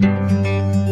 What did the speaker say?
Bye.